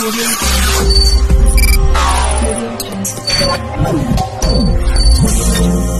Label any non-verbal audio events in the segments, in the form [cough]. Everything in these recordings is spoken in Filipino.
我认真，我认真，我认真。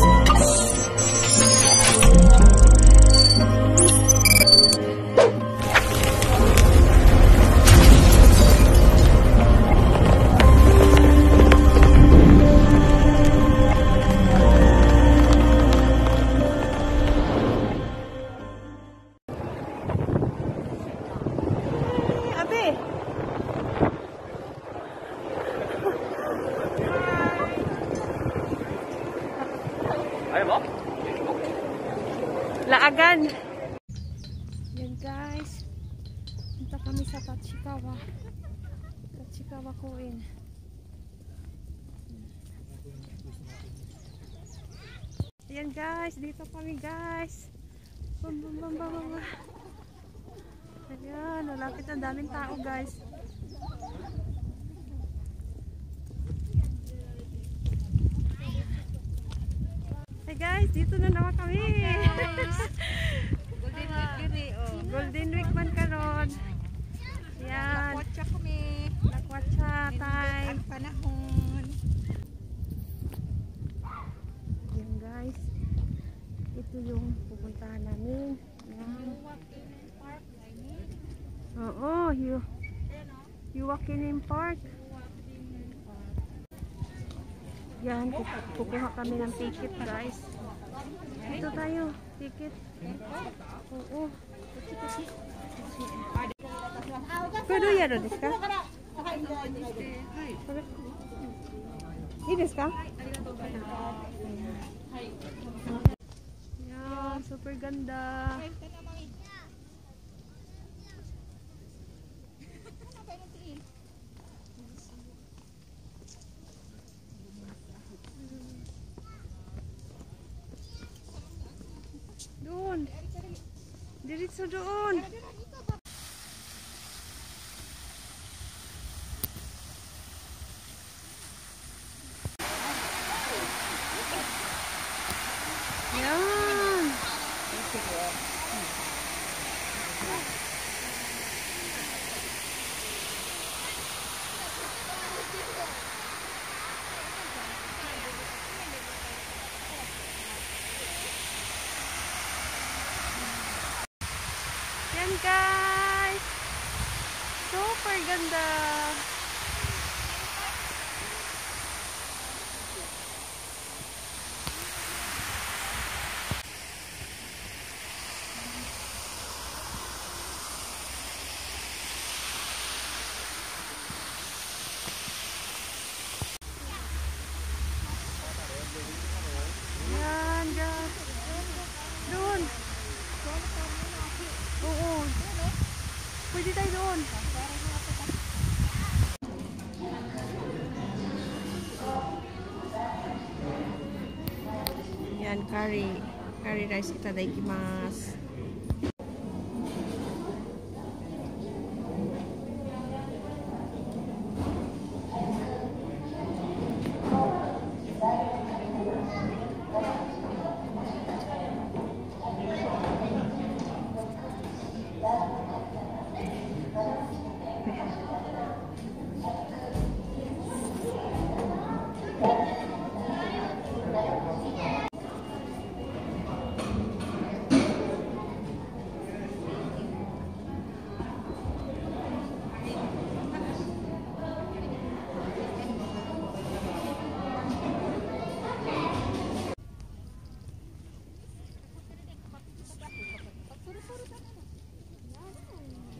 Laagan! Yan guys. Punta kami sa Tachikawa. Tachikawa Koen. Yan guys, dito kami guys. Bam bam bam bam. bam. Ayan, malapit ang daming tao guys. Guys, dito na naman kami. [laughs] Golden Week diri oh. Golden Week man karon. Yan, Kotsa kami. nakwatsa time. Ang panahon. Yan guys. Ito yung pupuntahan namin. Yan. Oo, you you walking in park. Yan, kuku- kukuha kami ng ticket guys. 当だよ。行け。おお。これやろですか。いいですか。はい、い。やー、super ダ zu tun. Guys. Super ganda. Yan, curry. Curry rice itadakimasu.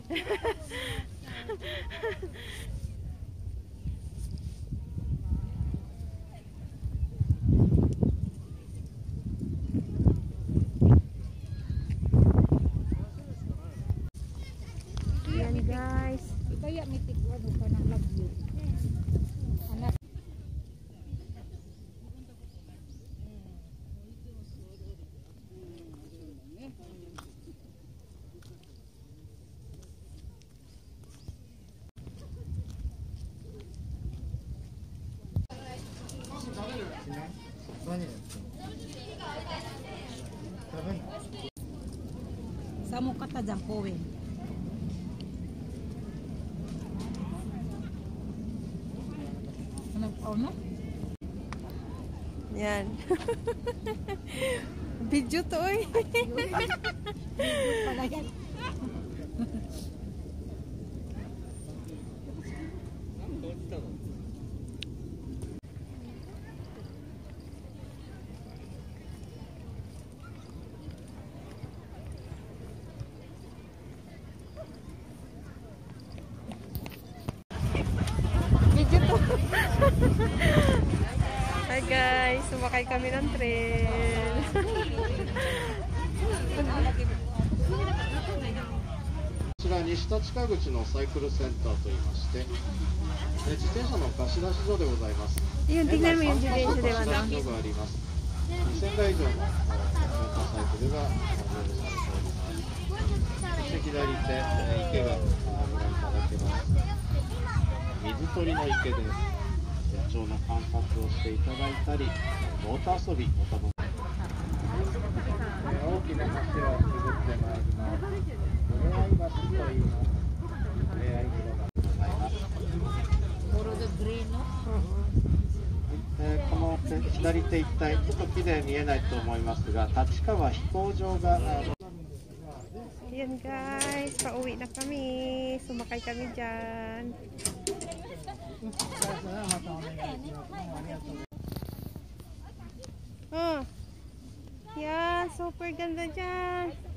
Ayan guys. Ito ya mitik ko, bukan ang love you. nie. Dawaj. Samo kata zamkowe. Ano ano? Yan. [laughs] Video to eh. Video pala yan. Sumakay kami ng train. こちら西立川口のサイクルセンターといいまして、え自転車の貸し出し所でございます。Yun, tignan mo yung 自転車ではな貸し。出し所があります。2000台以上のサイクルが用意されております。そして左手、えー池がご覧いただけます。水鳥の池です。野鳥の観察をしていただいたり、ボート遊びお楽しみ大きな橋をくぐってまいります。ふれあい橋と言います。ふれあい広場でございます。Puro the green, no? えーこの左手一帯、ちょっと木で見えないと思いますが、立川飛行場が Ayan guys, pauwi na kami. Sumakay kami dyan. Oh. Yan, super ganda dyan.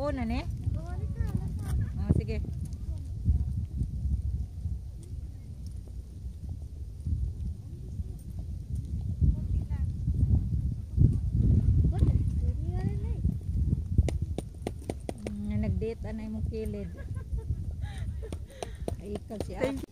Oo na ne? Ah, sige. Mm, nag-date anay mong kilid. Ay, ikaw si Ate.